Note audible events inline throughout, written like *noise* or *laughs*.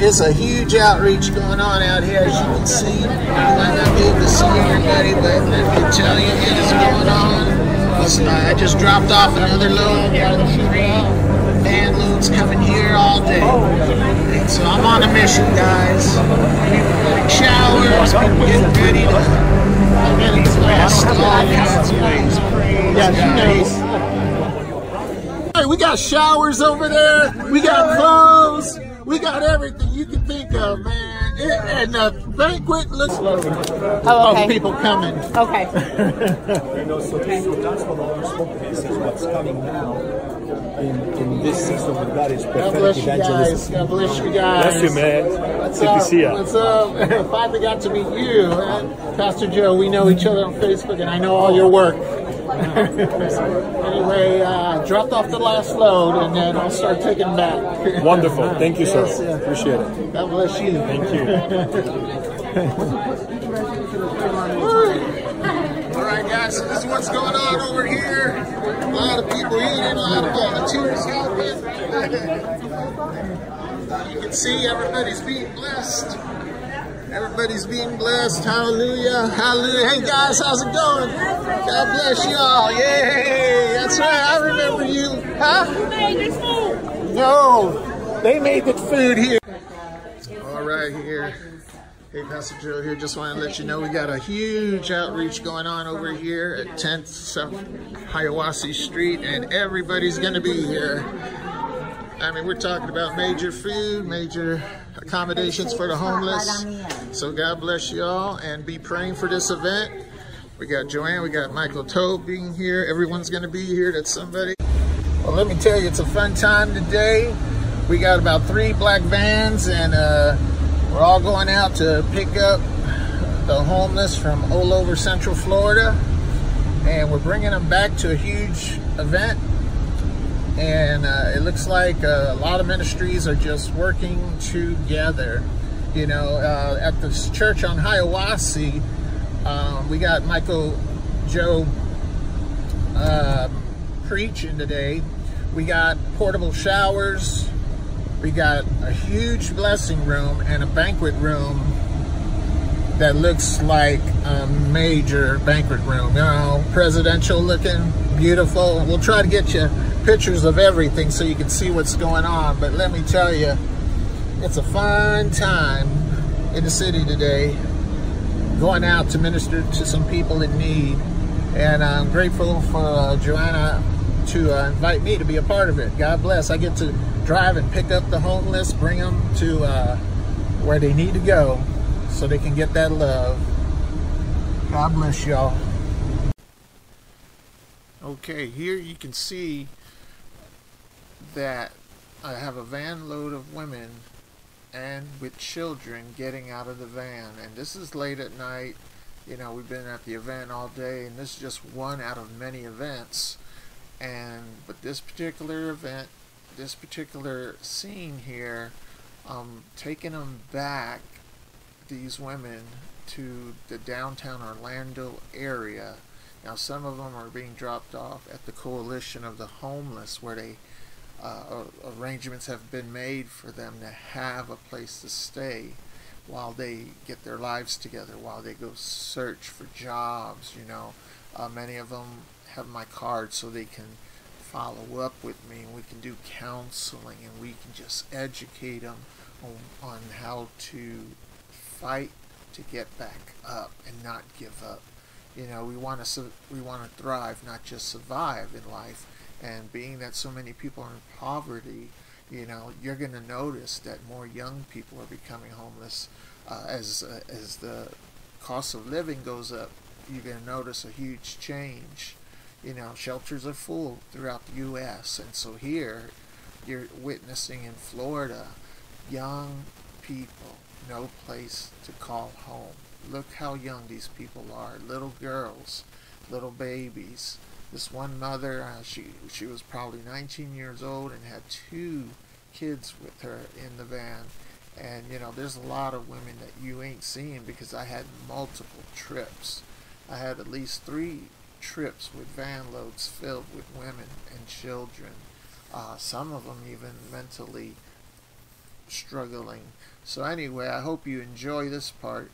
It's a huge outreach going on out here, as you can see. You might not be able to see everybody, but let me tell you, it is going on. I just dropped off another load. Van loads coming here all day. And so I'm on a mission, guys. People showers, getting ready to all of ways. Hey, we got showers over there. We got clothes. We got everything you can think of, man. It, and the banquet looks Oh, okay. of people coming. Okay. *laughs* You know, so that's what the Lord spoke to me. He says, what's coming now in, in this season with God is God prophetic bless you guys. evangelism. God bless you guys. Bless you, man. What's Good up? to see you. What's up? *laughs* Finally got to meet you, man. Pastor Joe. We know each other on Facebook, and I know all your work. Anyway, uh, dropped off the last load, and then I'll start taking back. Wonderful. *laughs* Thank you, sir. Yes, yeah. Appreciate it. God bless you. Thank you. All right, guys. So this is what's going on over here. A lot of people eating, a lot of volunteers helping. you can see everybody's being blessed. Everybody's being blessed. Hallelujah. Hallelujah. Hey guys, how's it going? God bless y'all. Yay. That's right. I remember you. Huh? No. They made the food here. All right, here. Hey, Pastor Joe here. Just want to let you know we got a huge outreach going on over here at 10th South Hiawassee Street, and everybody's going to be here. I mean, we're talking about major food, major accommodations for the homeless. So God bless you all, and be praying for this event. We got Joanne, we got Michael Job being here. Everyone's going to be here. That's somebody. Well, let me tell you, it's a fun time today. We got about three black vans, and uh, we're all going out to pick up the homeless from all over Central Florida, and we're bringing them back to a huge event. And uh, it looks like uh, a lot of ministries are just working together. You know, uh, at this church on Hiawassee, um, we got Michael Job um, preaching today. We got portable showers. We got a huge blessing room and a banquet room that looks like a major banquet room. You know, presidential looking, beautiful. We'll try to get you pictures of everything so you can see what's going on. But let me tell you, it's a fun time in the city today. Going out to minister to some people in need. And I'm grateful for uh, Joanna to uh, invite me to be a part of it. God bless. I get to drive and pick up the homeless, bring them to uh, where they need to go so they can get that love. God bless y'all. Okay, here you can see that I have a van load of women and with children getting out of the van. And this is late at night. You know, we've been at the event all day, and this is just one out of many events. And but this particular event, this particular scene here, um, taking them back, these women, to the downtown Orlando area. Now, some of them are being dropped off at the Coalition of the Homeless, where they uh, arrangements have been made for them to have a place to stay while they get their lives together, while they go search for jobs. You know, uh, many of them have my card so they can follow up with me and we can do counseling and we can just educate them on, on how to fight to get back up and not give up. You know, we want to we want to thrive, not just survive in life. And being that so many people are in poverty, you know, you're going to notice that more young people are becoming homeless uh, as uh, as the cost of living goes up. You're going to notice a huge change. You know, shelters are full throughout the U.S. and so here, you're witnessing in Florida, young people, no place to call home. Look how young these people are. Little girls, little babies. This one mother, uh, she she was probably 19 years old and had two kids with her in the van. And you know, there's a lot of women that you ain't seeing because I had multiple trips. I had at least three trips with van loads filled with women and children. Uh, some of them even mentally struggling. So anyway, I hope you enjoy this part.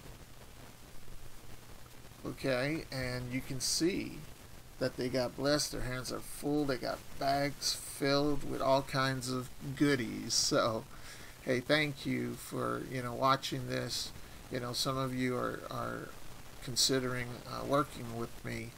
Okay, and you can see that they got blessed. Their hands are full. They got bags filled with all kinds of goodies. So, hey, thank you for you know watching this. You know, some of you are are considering uh, working with me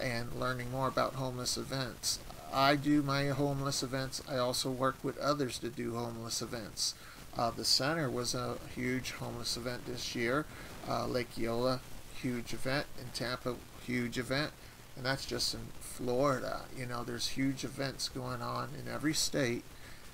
and learning more about homeless events. I do my homeless events. I also work with others to do homeless events. Uh, the center was a huge homeless event this year. Uh, Lake Eola, huge event. In Tampa, huge event. And that's just in Florida. You know, there's huge events going on in every state.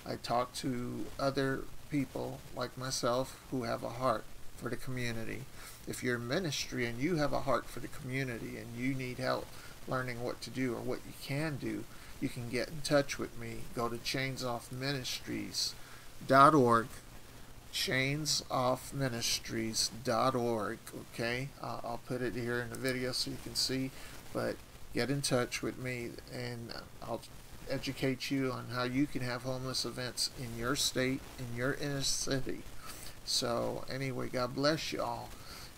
I talk to other people like myself who have a heart for the community. If you're in ministry and you have a heart for the community and you need help learning what to do or what you can do, you can get in touch with me. Go to chainsoffministries.org chainsoffministries.org. Okay, uh, I'll put it here in the video so you can see. But get in touch with me and I'll educate you on how you can have homeless events in your state, in your inner city. So, anyway, God bless you all.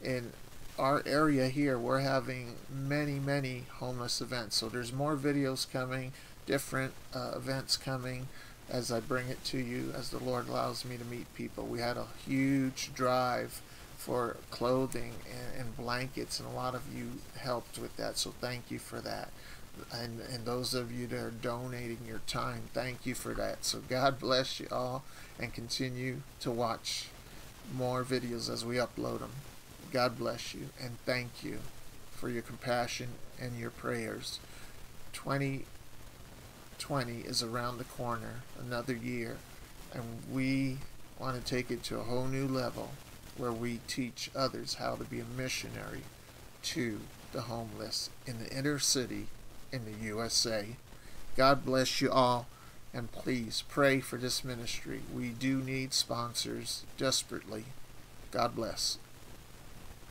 In our area here, we're having many, many homeless events. So, there's more videos coming, different uh, events coming as I bring it to you as the Lord allows me to meet people. We had a huge drive for clothing and, and, blankets, and a lot of you helped with that, so thank you for that. And, and those of you that are donating your time, thank you for that. So God bless you all, and continue to watch more videos as we upload them. God bless you, and thank you for your compassion and your prayers. 20 20 is around the corner, another year, and we want to take it to a whole new level where we teach others how to be a missionary to the homeless in the inner city in the USA. God bless you all, and please pray for this ministry. We do need sponsors desperately. God bless.